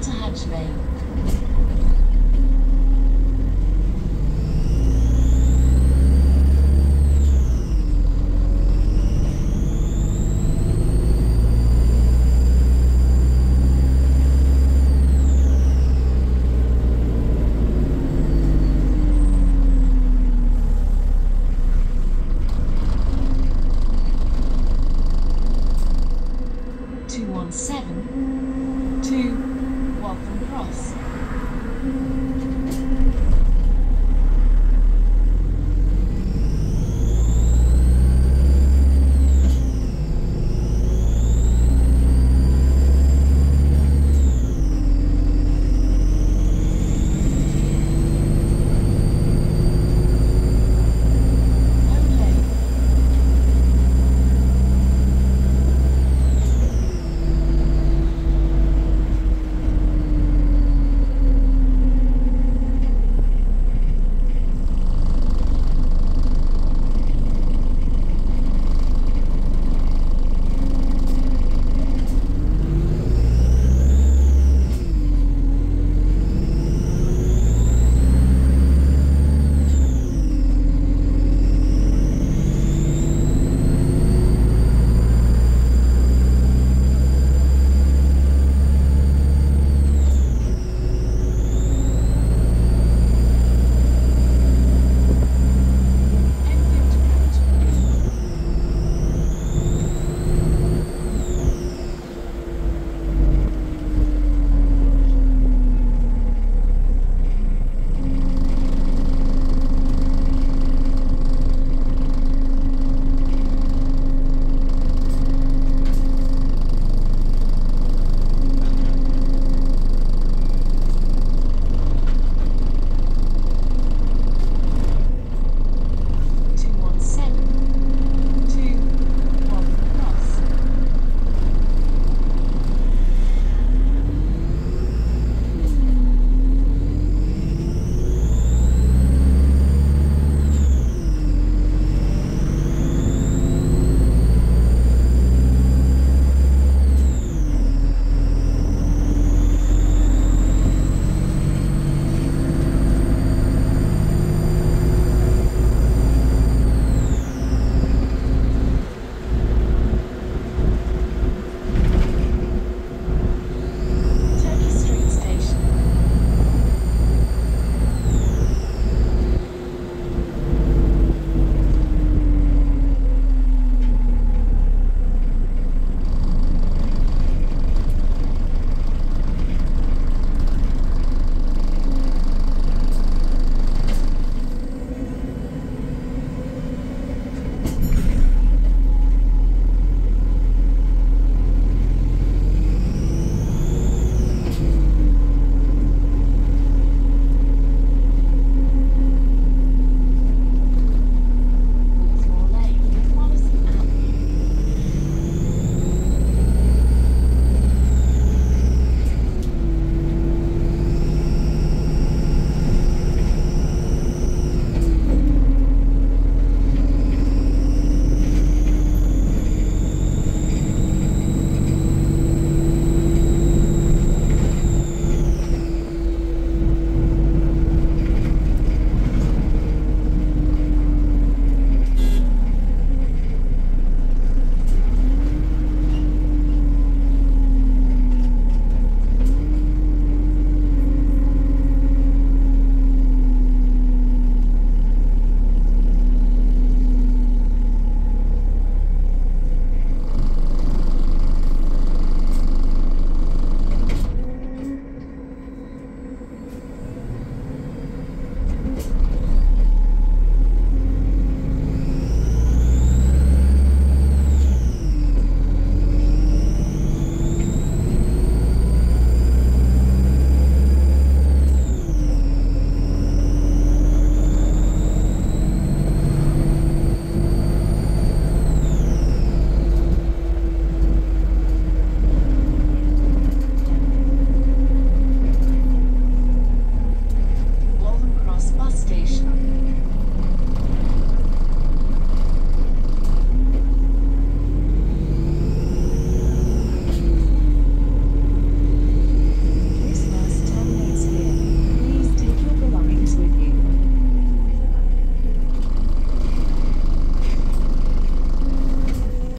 Starter hatchway. Two one seven two Waltham Cross.